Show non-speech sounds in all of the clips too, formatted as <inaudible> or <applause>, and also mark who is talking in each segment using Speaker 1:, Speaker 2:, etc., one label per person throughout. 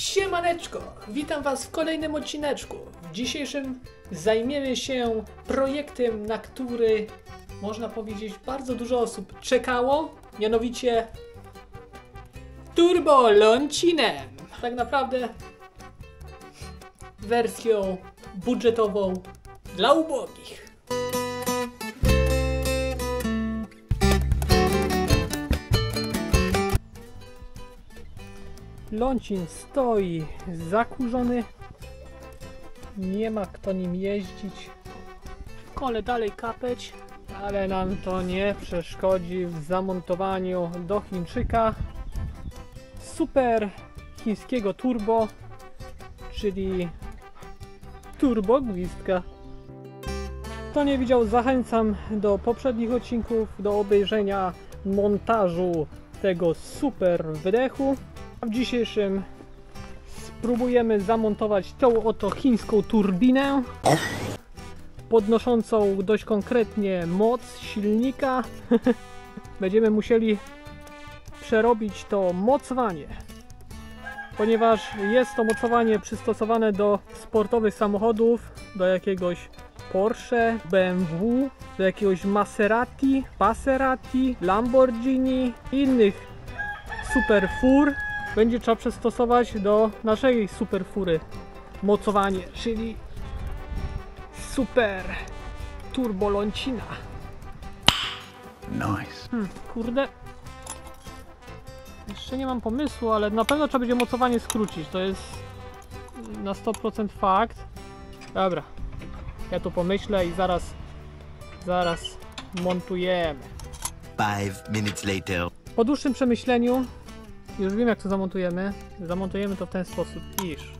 Speaker 1: Siemaneczko! Witam Was w kolejnym odcineczku. W dzisiejszym zajmiemy się projektem, na który można powiedzieć bardzo dużo osób czekało, mianowicie Turbo Loncinem. Tak naprawdę wersją budżetową dla ubogich. Lącin stoi zakurzony. Nie ma kto nim jeździć. Kole dalej kapeć, ale nam to nie przeszkodzi w zamontowaniu do Chińczyka super chińskiego turbo, czyli turbo gwizdka. Kto nie widział, zachęcam do poprzednich odcinków, do obejrzenia montażu tego super wydechu. W dzisiejszym spróbujemy zamontować tą oto chińską turbinę podnoszącą dość konkretnie moc silnika. <laughs> Będziemy musieli przerobić to mocowanie, ponieważ jest to mocowanie przystosowane do sportowych samochodów, do jakiegoś Porsche, BMW, do jakiegoś Maserati, Passerati, Lamborghini innych super fur będzie trzeba przystosować do naszej super fury mocowanie, czyli super turbo Loncina.
Speaker 2: Nice.
Speaker 1: Hmm, kurde. Jeszcze nie mam pomysłu, ale na pewno trzeba będzie mocowanie skrócić. To jest na 100% fakt. Dobra. Ja tu pomyślę i zaraz zaraz montujemy.
Speaker 2: Five minutes later.
Speaker 1: Po dłuższym przemyśleniu już wiem jak to zamontujemy. Zamontujemy to w ten sposób, iż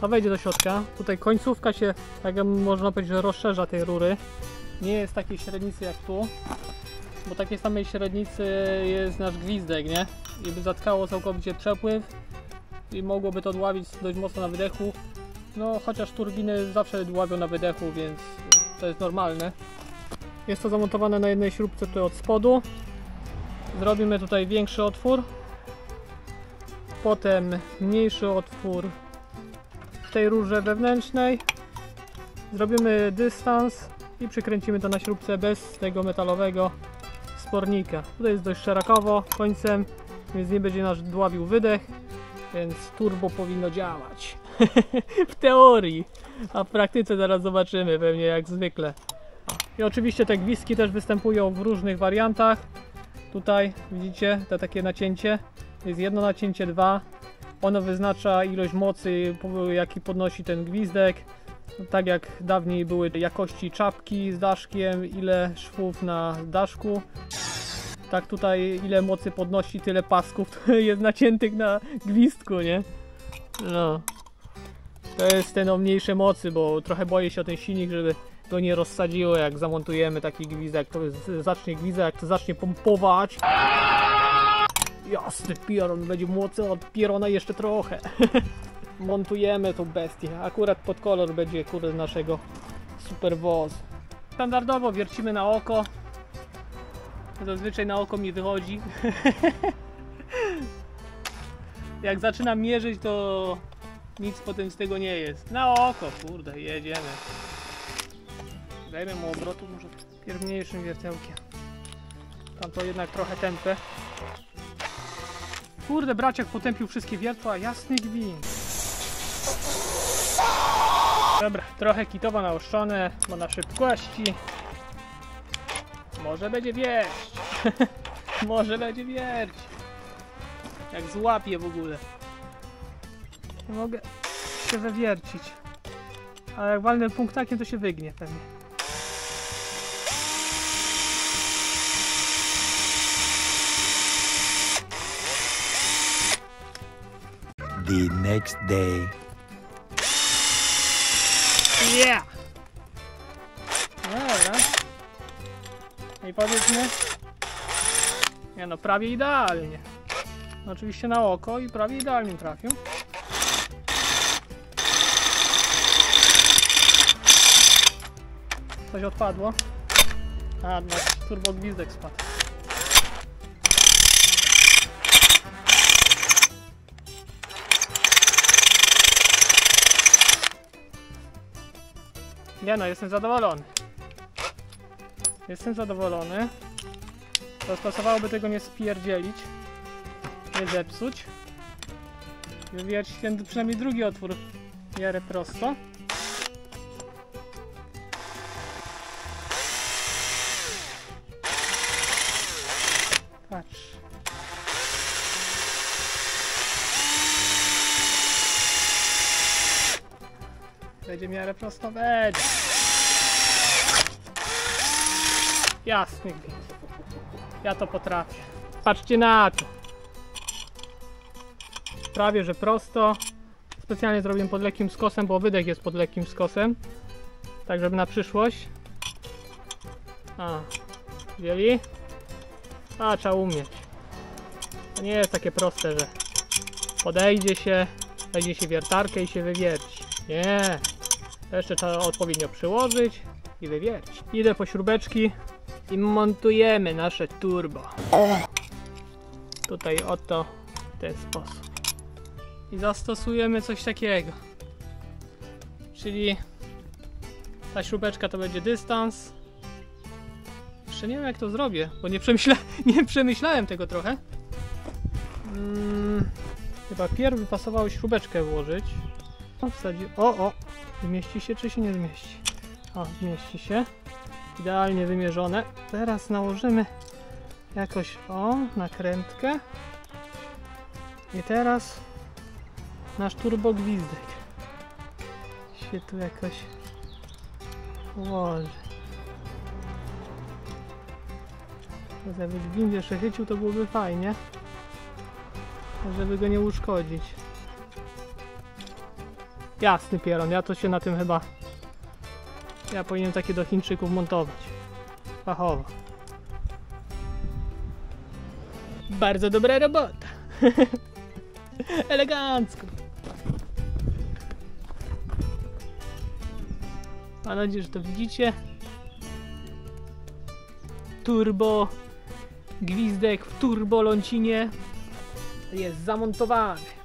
Speaker 1: to wejdzie do środka. Tutaj końcówka się, tak można powiedzieć, że rozszerza tej rury. Nie jest takiej średnicy jak tu, bo takiej samej średnicy jest nasz gwizdek, nie? I by zatkało całkowicie przepływ i mogłoby to dławić dość mocno na wydechu. No, chociaż turbiny zawsze dławią na wydechu, więc to jest normalne. Jest to zamontowane na jednej śrubce tutaj od spodu. Zrobimy tutaj większy otwór. Potem mniejszy otwór w tej rurze wewnętrznej. Zrobimy dystans i przykręcimy to na śrubce bez tego metalowego spornika. Tutaj jest dość szerokowo końcem, więc nie będzie nas dławił wydech, więc turbo powinno działać. <laughs> w teorii, a w praktyce zaraz zobaczymy, pewnie jak zwykle. I oczywiście te gwizdki też występują w różnych wariantach. Tutaj widzicie to takie nacięcie. Jest jedno nacięcie, dwa. Ono wyznacza ilość mocy, jaki podnosi ten gwizdek. Tak jak dawniej były jakości czapki z daszkiem, ile szwów na daszku. Tak tutaj ile mocy podnosi, tyle pasków <laughs> jest naciętych na gwizdku, nie? No. To jest ten o mniejsze mocy, bo trochę boję się o ten silnik, żeby go nie rozsadziło jak zamontujemy taki gwizdek. To zacznie gwizdek, to zacznie pompować. Jasny pieron, będzie mocy od pierona jeszcze trochę. <laughs> Montujemy tą bestię. Akurat pod kolor będzie kurde naszego super wozu. Standardowo wiercimy na oko. Zazwyczaj na oko mi wychodzi. <laughs> Jak zaczynam mierzyć, to nic potem z tego nie jest. Na oko, kurde, jedziemy. Dajmy mu obrotu może pierw wiertełkiem. Tam to jednak trochę tępe. Kurde, braciak potępił wszystkie wiertła, jasny gwint. Dobra, trochę kitowo naoszczone, bo na szybkości. Może będzie wieść. <laughs> Może będzie wierć. Jak złapie w ogóle. Nie mogę się wywiercić. Ale jak walnę punktakiem, to się wygnie pewnie.
Speaker 2: The next day.
Speaker 1: Yeah! No dobra. I powiedzmy... Nie no, prawie idealnie. Oczywiście na oko i prawie idealnie trafił. Coś odpadło. A, nasz turbogwizdek spadł. Nie no, jestem zadowolony. Jestem zadowolony. Teraz tego nie spierdzielić. Nie zepsuć. Wywijać ten przynajmniej drugi otwór w miarę prosto. Będzie w miarę prosto, będzie. Jasny. Ja to potrafię. Patrzcie na to. Prawie, że prosto. Specjalnie zrobiłem pod lekkim skosem, bo wydech jest pod lekkim skosem. Tak, żeby na przyszłość. A, wzięli? A, trzeba umieć. To nie jest takie proste, że podejdzie się, wejdzie się wiertarkę i się wywierci. Nie. Jeszcze trzeba odpowiednio przyłożyć i wywiercić. Idę po śrubeczki i montujemy nasze turbo. Tutaj oto w ten sposób. I zastosujemy coś takiego. Czyli ta śrubeczka to będzie dystans. Jeszcze nie wiem jak to zrobię, bo nie, przemyśla <laughs> nie przemyślałem tego trochę. Mm, chyba pierw pasowało śrubeczkę włożyć. O, o, o! Zmieści się czy się nie zmieści? O, zmieści się. Idealnie wymierzone. Teraz nałożymy jakoś, o, nakrętkę. I teraz nasz turbo gwizdek się tu jakoś ułoży. Jakby gwint jeszcze chycił, to byłoby fajnie. Żeby go nie uszkodzić. Jasny pieron, ja to się na tym chyba... Ja powinienem takie do Chińczyków montować. Fachowo. Bardzo dobra robota. <laughs> Elegancko. Mam nadzieję, że to widzicie. Turbo gwizdek w turbo lącinie jest zamontowany.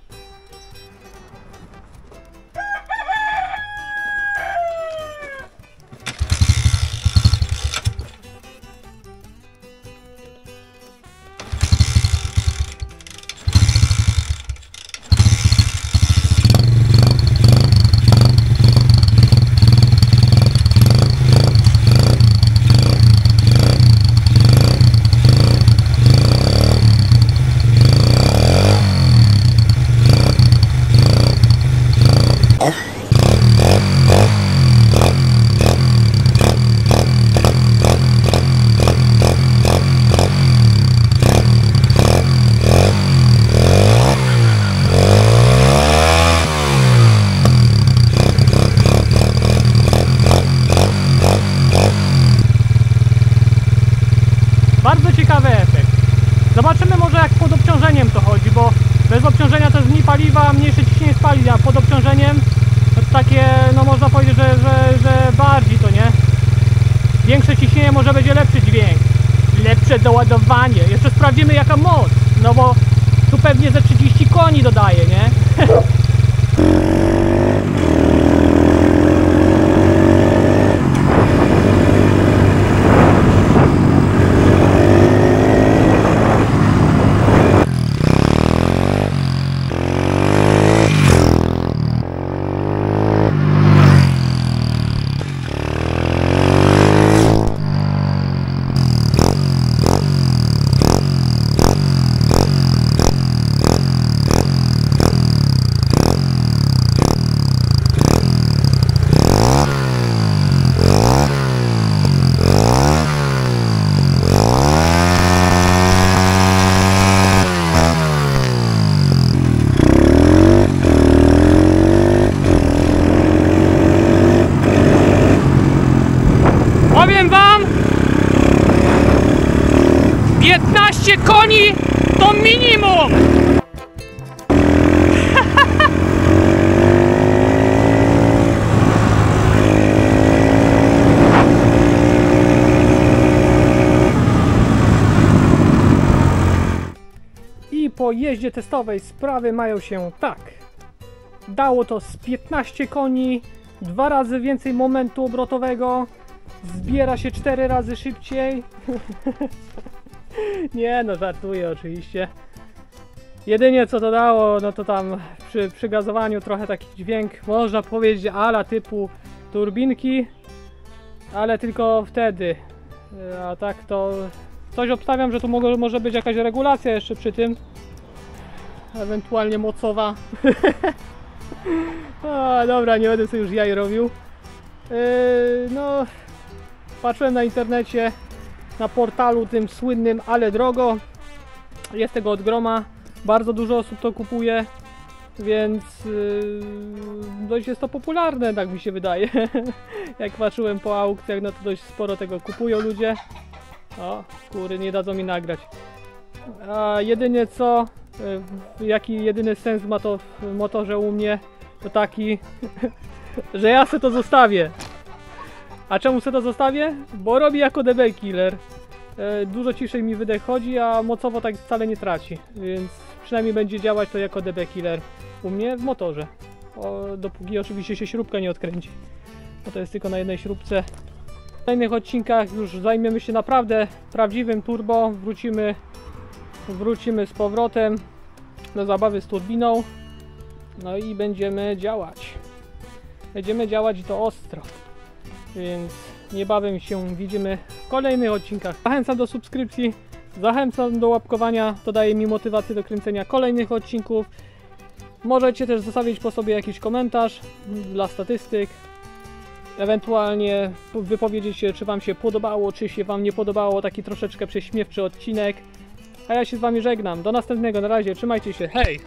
Speaker 1: Bez obciążenia to jest mniej paliwa, mniejsze ciśnienie spali, a pod obciążeniem to takie, no można powiedzieć, że, że, że bardziej to nie. Większe ciśnienie może będzie lepszy dźwięk, lepsze doładowanie. Jeszcze sprawdzimy jaka moc, no bo tu pewnie ze 30 koni dodaje, nie? <laughs> Powiem wam 15 koni to minimum! I po jeździe testowej sprawy mają się tak. Dało to z 15 koni dwa razy więcej momentu obrotowego, zbiera się cztery razy szybciej. <laughs> <laughs> Nie no, żartuję oczywiście. Jedynie co to dało, no to tam przy, przy gazowaniu trochę taki dźwięk, można powiedzieć ala typu turbinki, ale tylko wtedy. A tak to coś obstawiam, że tu może, może być jakaś regulacja jeszcze przy tym. Ewentualnie mocowa. <laughs> Dobra, nie będę sobie już jaj robił. Yy, no, patrzyłem na internecie, na portalu tym słynnym, ale drogo. Jest tego od groma. Bardzo dużo osób to kupuje, więc yy, dość jest to popularne, tak mi się wydaje. <laughs> Jak patrzyłem po aukcjach, no to dość sporo tego kupują ludzie. O, kury nie dadzą mi nagrać. A jedynie co, yy, jaki jedyny sens ma to w motorze u mnie, to taki, <laughs> że ja se to zostawię. A czemu se to zostawię? Bo robi jako DB killer. E, Dużo ciszej mi wydech chodzi, a mocowo tak wcale nie traci, więc przynajmniej będzie działać to jako DB killer u mnie w motorze. O, dopóki oczywiście się śrubka nie odkręci. Bo to jest tylko na jednej śrubce. W kolejnych odcinkach już zajmiemy się naprawdę prawdziwym turbo. Wrócimy, wrócimy z powrotem do zabawy z turbiną. No i będziemy działać. Będziemy działać to ostro. Więc niebawem się widzimy w kolejnych odcinkach. Zachęcam do subskrypcji, zachęcam do łapkowania, to daje mi motywację do kręcenia kolejnych odcinków. Możecie też zostawić po sobie jakiś komentarz dla statystyk. Ewentualnie wypowiedzieć się, czy Wam się podobało, czy się Wam nie podobało, taki troszeczkę prześmiewczy odcinek. A ja się z Wami żegnam. Do następnego, na razie, trzymajcie się, hej!